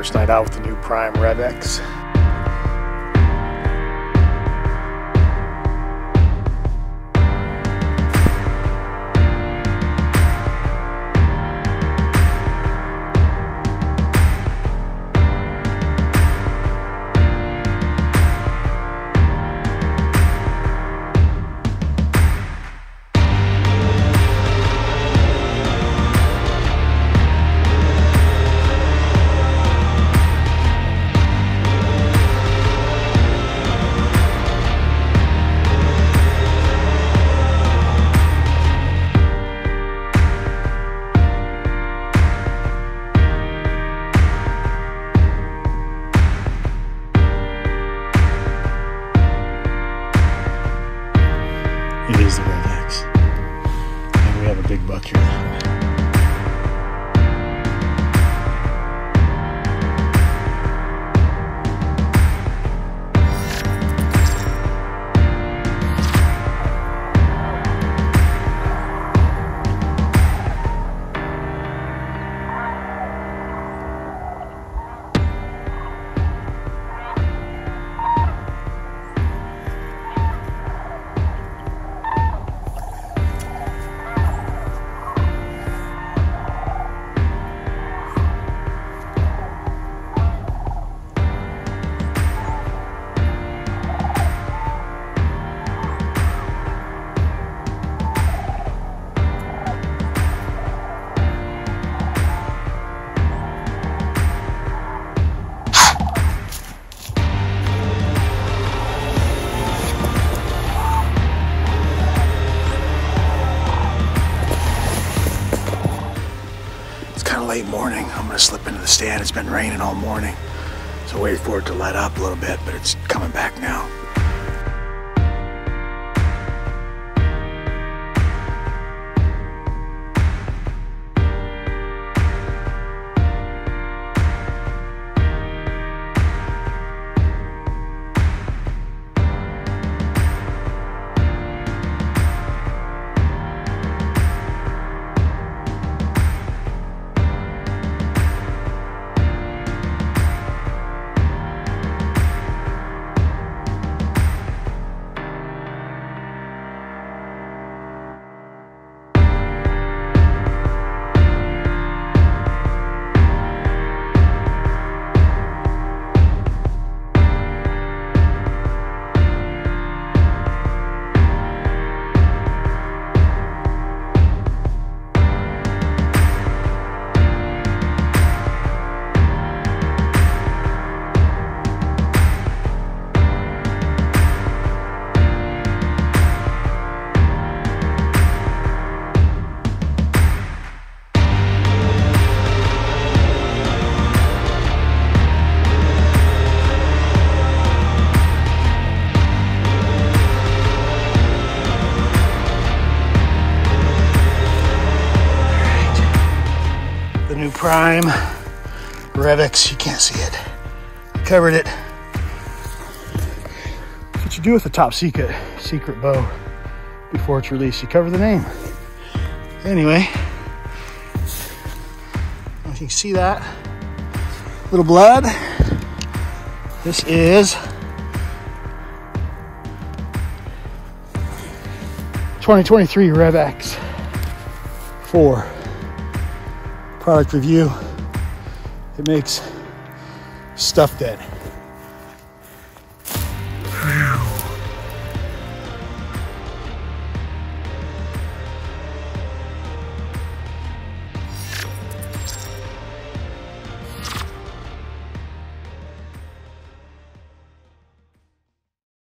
First night out with the new Prime Rev It is the Rev X. And we have a big buck here. Kind of late morning. I'm gonna slip into the stand. It's been raining all morning. So wait for it to let up a little bit, but it's coming back now. Prime Rev X. You can't see it. Covered it. What you do with a top secret secret bow before it's released. You cover the name. Anyway, you can see that little blood. This is 2023 Rev X 4 product review. It makes stuff dead.